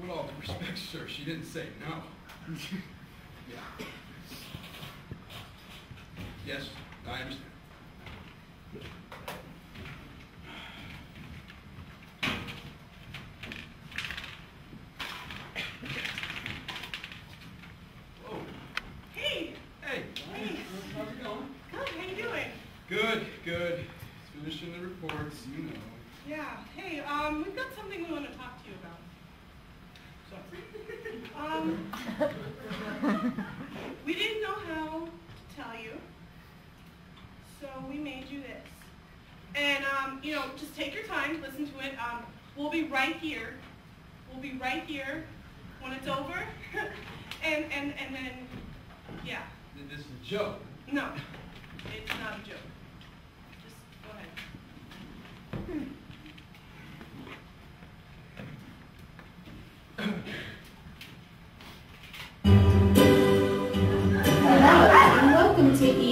with all due respect, sir, she didn't say no. yeah. Yes, I understand. Whoa. Hey, Hey, how's it going? good. How you doing? Good, good. Finishing the reports, you know. Yeah. Hey, um, we've got something we want to talk to you about. Um, we didn't know how to tell you, so we made you this. And um, you know, just take your time, listen to it. Um, we'll be right here. We'll be right here when it's over. and and and then, yeah. This is a joke. No, it's not a joke. Just go ahead. Hello, and welcome to E-Interventions,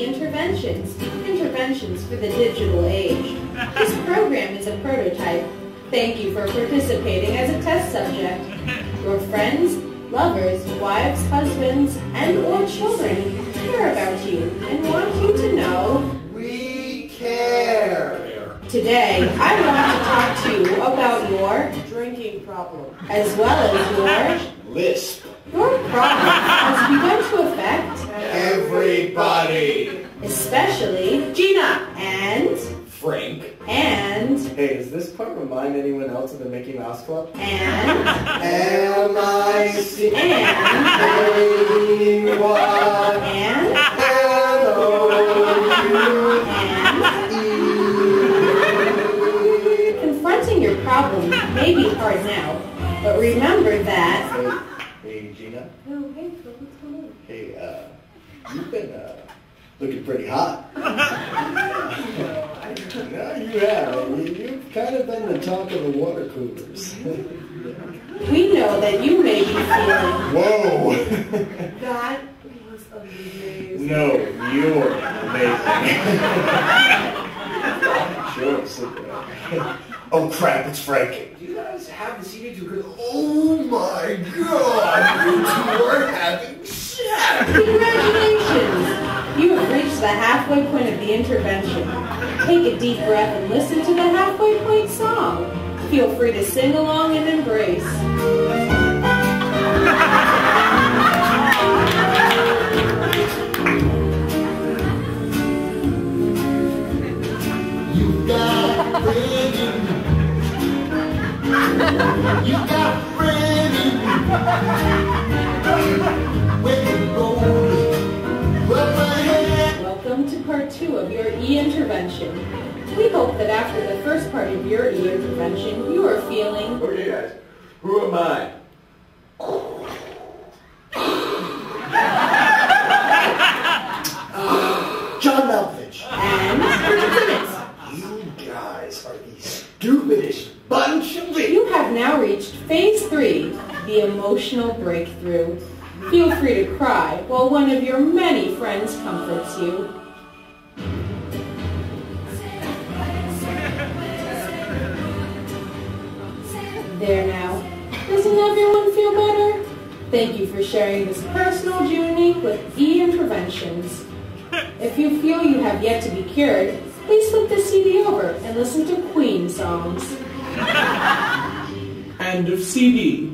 interventions interventions for the digital age. This program is a prototype. Thank you for participating as a test subject. Your friends, lovers, wives, husbands, and or children care about I want to talk to you about your Drinking problem. as well as Lisp. your your problem has begun to affect Everybody. especially Gina and Frank. and Hey, does this part remind anyone else of the Mickey Mouse Club? and Am I seeing and anyone? and and remember that. Hey, hey Gina. Oh, hey, Phil, what's going on? Hey, uh, you've been uh, looking pretty hot. no, you have. You, you've kind of been the talk of the water coolers. We know that you may be feeling Whoa! That was amazing. no, you're amazing. sure, sit down. Oh crap, it's Frank. Do you guys have the CD to Because oh my god, you two are having sex. Congratulations! You have reached the halfway point of the intervention. Take a deep breath and listen to the halfway point song. Feel free to sing along and embrace. E-intervention. We hope that after the first part of your E-intervention, you are feeling Who are you guys? Who am I? John Malkovich. and Richard Simmons. You guys are the stupidest bunch of idiots. you have now reached phase three, the emotional breakthrough. Feel free to cry while one of your many friends comforts you. There now. Doesn't everyone feel better? Thank you for sharing this personal journey with E-Interventions. If you feel you have yet to be cured, please flip the CD over and listen to Queen songs. End of CD.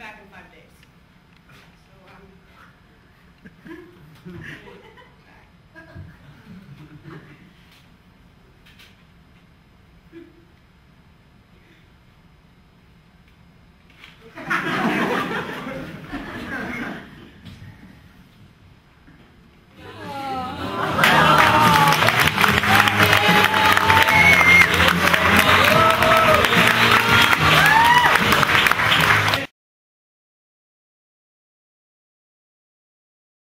back in five days. So um,